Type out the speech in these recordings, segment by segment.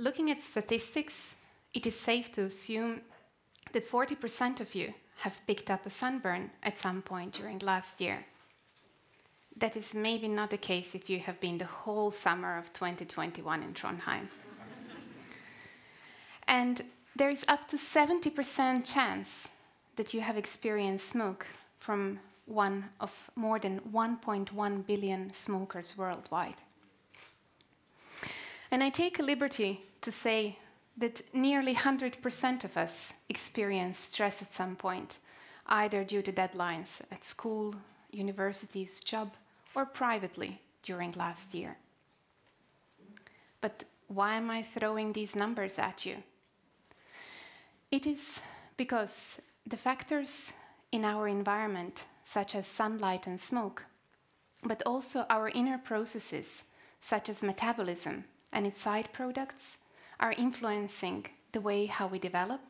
looking at statistics, it is safe to assume that 40% of you have picked up a sunburn at some point during last year. That is maybe not the case if you have been the whole summer of 2021 in Trondheim. and there is up to 70% chance that you have experienced smoke from one of more than 1.1 billion smokers worldwide. And I take a liberty to say that nearly 100% of us experience stress at some point, either due to deadlines at school, universities, job, or privately during last year. But why am I throwing these numbers at you? It is because the factors in our environment, such as sunlight and smoke, but also our inner processes, such as metabolism and its side products, are influencing the way how we develop,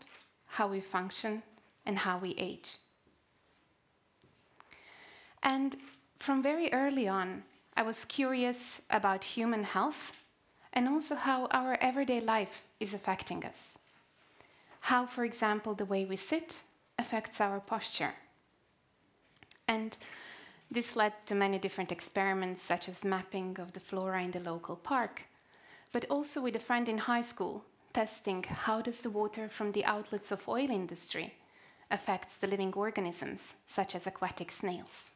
how we function, and how we age. And from very early on, I was curious about human health and also how our everyday life is affecting us. How, for example, the way we sit affects our posture. And this led to many different experiments, such as mapping of the flora in the local park, but also with a friend in high school, testing how does the water from the outlets of oil industry affects the living organisms, such as aquatic snails.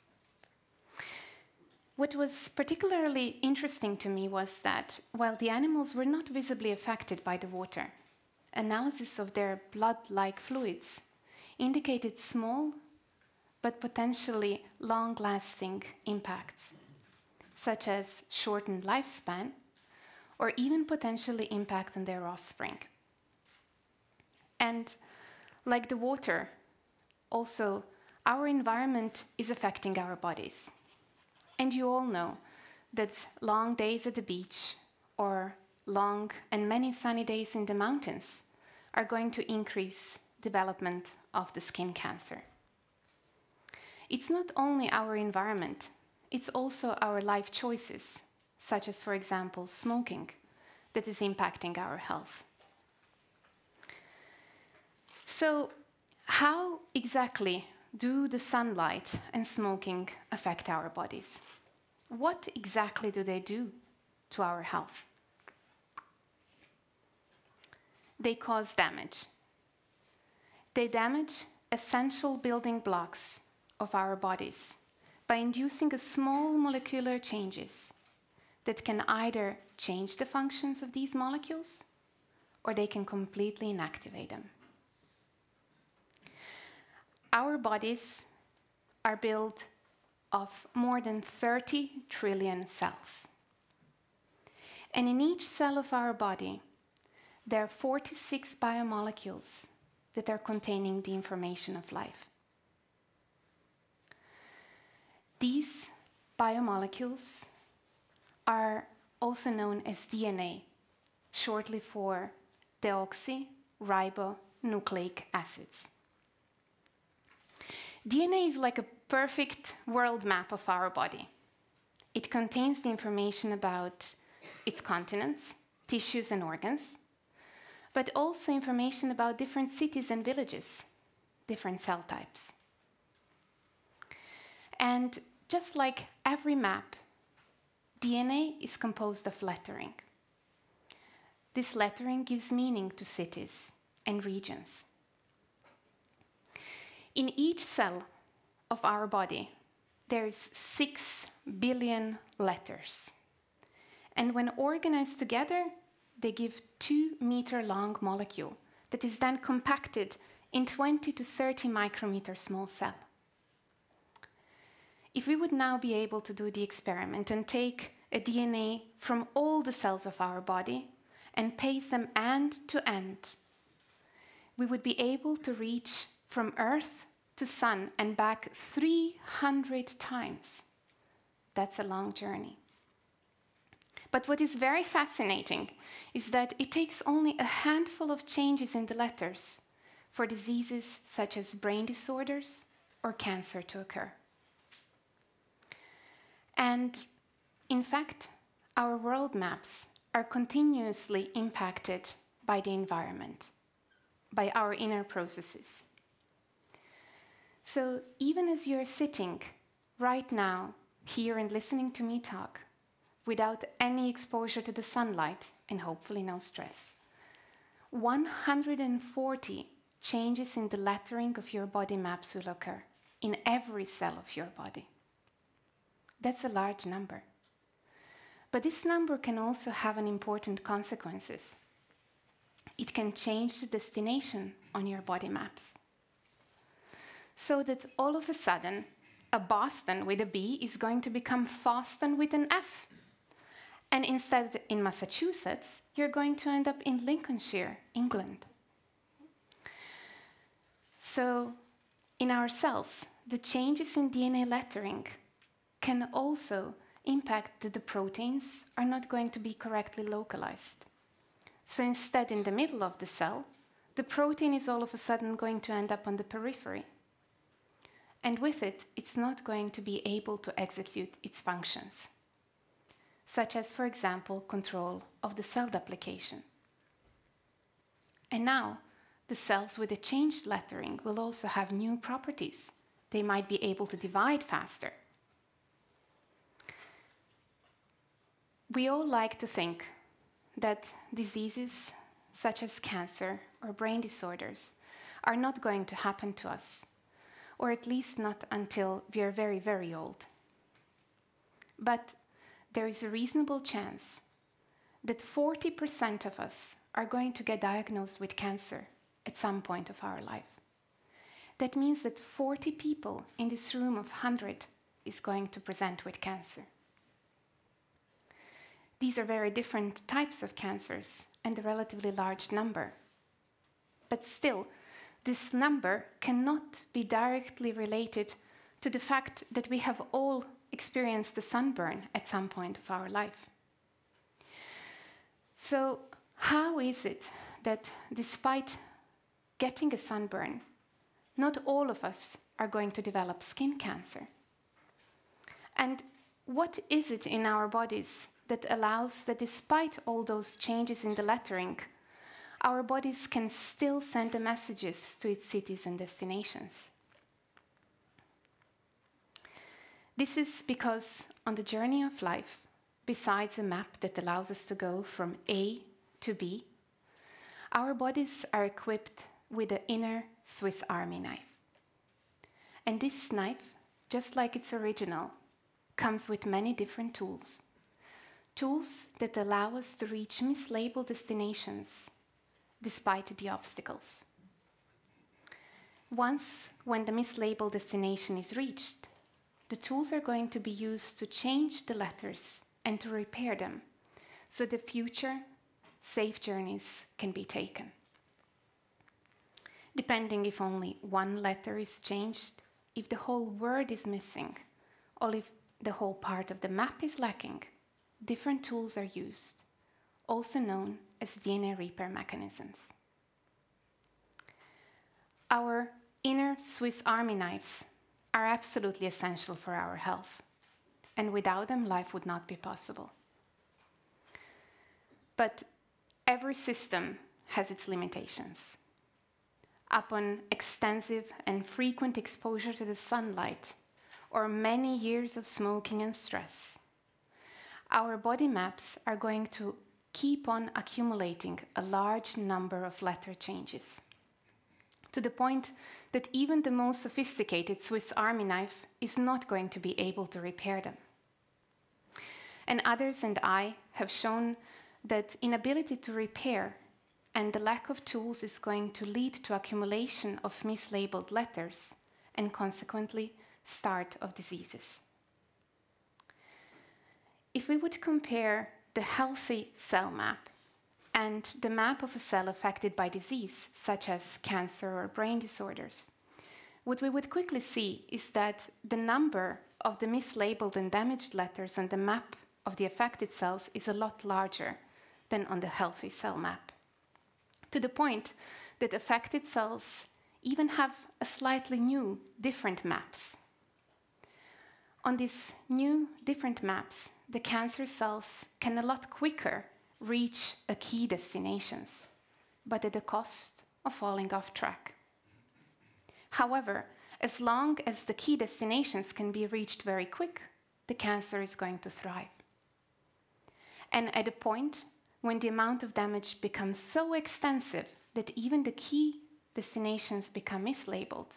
What was particularly interesting to me was that while the animals were not visibly affected by the water, analysis of their blood-like fluids indicated small but potentially long-lasting impacts, such as shortened lifespan or even potentially impact on their offspring. And like the water, also our environment is affecting our bodies. And you all know that long days at the beach or long and many sunny days in the mountains are going to increase development of the skin cancer. It's not only our environment, it's also our life choices such as, for example, smoking, that is impacting our health. So, how exactly do the sunlight and smoking affect our bodies? What exactly do they do to our health? They cause damage. They damage essential building blocks of our bodies by inducing small molecular changes that can either change the functions of these molecules or they can completely inactivate them. Our bodies are built of more than 30 trillion cells. And in each cell of our body, there are 46 biomolecules that are containing the information of life. These biomolecules are also known as DNA, shortly for deoxyribonucleic acids. DNA is like a perfect world map of our body. It contains the information about its continents, tissues, and organs, but also information about different cities and villages, different cell types. And just like every map, DNA is composed of lettering. This lettering gives meaning to cities and regions. In each cell of our body, there's six billion letters. And when organized together, they give two meter long molecule that is then compacted in 20 to 30 micrometer small cell. If we would now be able to do the experiment and take a DNA from all the cells of our body and paste them end to end, we would be able to reach from Earth to Sun and back 300 times. That's a long journey. But what is very fascinating is that it takes only a handful of changes in the letters for diseases such as brain disorders or cancer to occur. And in fact, our world maps are continuously impacted by the environment, by our inner processes. So even as you're sitting right now, here and listening to me talk, without any exposure to the sunlight and hopefully no stress, 140 changes in the lettering of your body maps will occur in every cell of your body. That's a large number. But this number can also have an important consequences. It can change the destination on your body maps. So that all of a sudden, a Boston with a B is going to become Foston with an F. And instead, in Massachusetts, you're going to end up in Lincolnshire, England. So, in our cells, the changes in DNA lettering can also impact that the proteins are not going to be correctly localized. So instead, in the middle of the cell, the protein is all of a sudden going to end up on the periphery. And with it, it's not going to be able to execute its functions, such as, for example, control of the cell duplication. And now, the cells with the changed lettering will also have new properties. They might be able to divide faster. We all like to think that diseases such as cancer or brain disorders are not going to happen to us, or at least not until we are very, very old. But there is a reasonable chance that 40% of us are going to get diagnosed with cancer at some point of our life. That means that 40 people in this room of 100 is going to present with cancer. These are very different types of cancers and a relatively large number. But still, this number cannot be directly related to the fact that we have all experienced the sunburn at some point of our life. So, how is it that despite getting a sunburn, not all of us are going to develop skin cancer. And what is it in our bodies that allows that despite all those changes in the lettering, our bodies can still send the messages to its cities and destinations? This is because on the journey of life, besides a map that allows us to go from A to B, our bodies are equipped with the inner Swiss Army knife. And this knife, just like its original, comes with many different tools. Tools that allow us to reach mislabeled destinations despite the obstacles. Once, when the mislabeled destination is reached, the tools are going to be used to change the letters and to repair them so the future safe journeys can be taken depending if only one letter is changed, if the whole word is missing, or if the whole part of the map is lacking, different tools are used, also known as DNA repair mechanisms. Our inner Swiss Army knives are absolutely essential for our health, and without them, life would not be possible. But every system has its limitations upon extensive and frequent exposure to the sunlight or many years of smoking and stress, our body maps are going to keep on accumulating a large number of letter changes to the point that even the most sophisticated Swiss Army knife is not going to be able to repair them. And others and I have shown that inability to repair and the lack of tools is going to lead to accumulation of mislabeled letters and consequently start of diseases. If we would compare the healthy cell map and the map of a cell affected by disease, such as cancer or brain disorders, what we would quickly see is that the number of the mislabeled and damaged letters on the map of the affected cells is a lot larger than on the healthy cell map to the point that affected cells even have a slightly new, different maps. On these new, different maps, the cancer cells can a lot quicker reach a key destinations, but at the cost of falling off track. However, as long as the key destinations can be reached very quick, the cancer is going to thrive. And at a point when the amount of damage becomes so extensive that even the key destinations become mislabeled,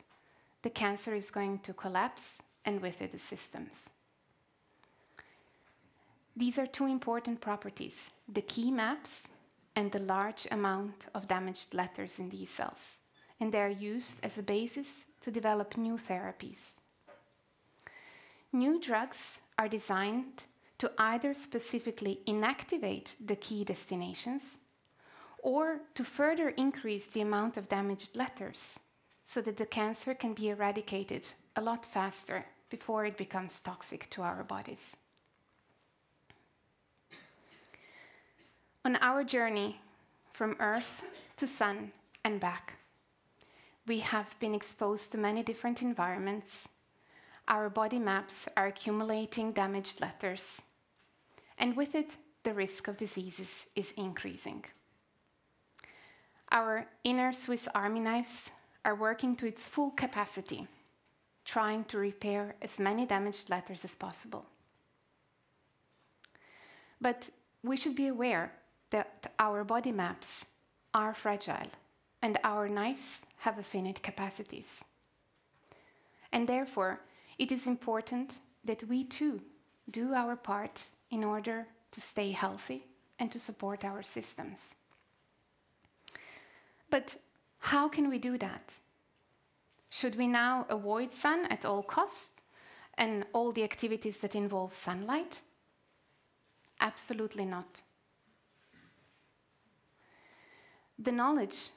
the cancer is going to collapse and with it the systems. These are two important properties, the key maps and the large amount of damaged letters in these cells, and they are used as a basis to develop new therapies. New drugs are designed to either specifically inactivate the key destinations or to further increase the amount of damaged letters so that the cancer can be eradicated a lot faster before it becomes toxic to our bodies. On our journey from Earth to Sun and back, we have been exposed to many different environments. Our body maps are accumulating damaged letters, and with it, the risk of diseases is increasing. Our inner Swiss Army knives are working to its full capacity, trying to repair as many damaged letters as possible. But we should be aware that our body maps are fragile and our knives have finite capacities. And therefore, it is important that we too do our part in order to stay healthy and to support our systems. But how can we do that? Should we now avoid sun at all costs and all the activities that involve sunlight? Absolutely not. The knowledge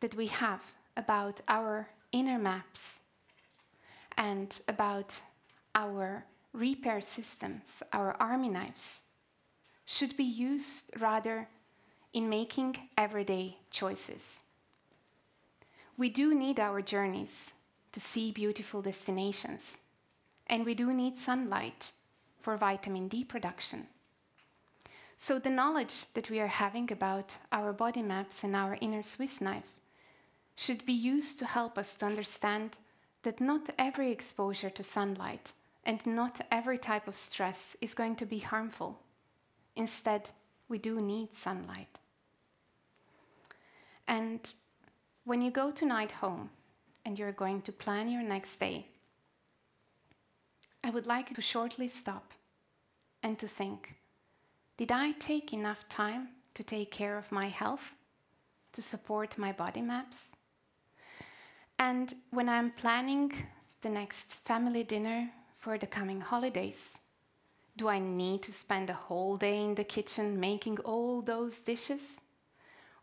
that we have about our inner maps and about our repair systems, our army knives, should be used rather in making everyday choices. We do need our journeys to see beautiful destinations, and we do need sunlight for vitamin D production. So, the knowledge that we are having about our body maps and our inner Swiss knife should be used to help us to understand that not every exposure to sunlight and not every type of stress is going to be harmful. Instead, we do need sunlight. And when you go tonight home and you're going to plan your next day, I would like you to shortly stop and to think Did I take enough time to take care of my health, to support my body maps? And when I'm planning the next family dinner for the coming holidays, do I need to spend a whole day in the kitchen making all those dishes?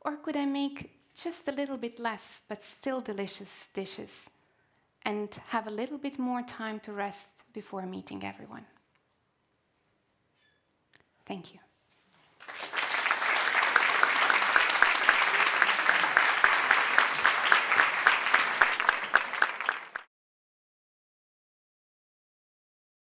Or could I make just a little bit less, but still delicious dishes and have a little bit more time to rest before meeting everyone? Thank you.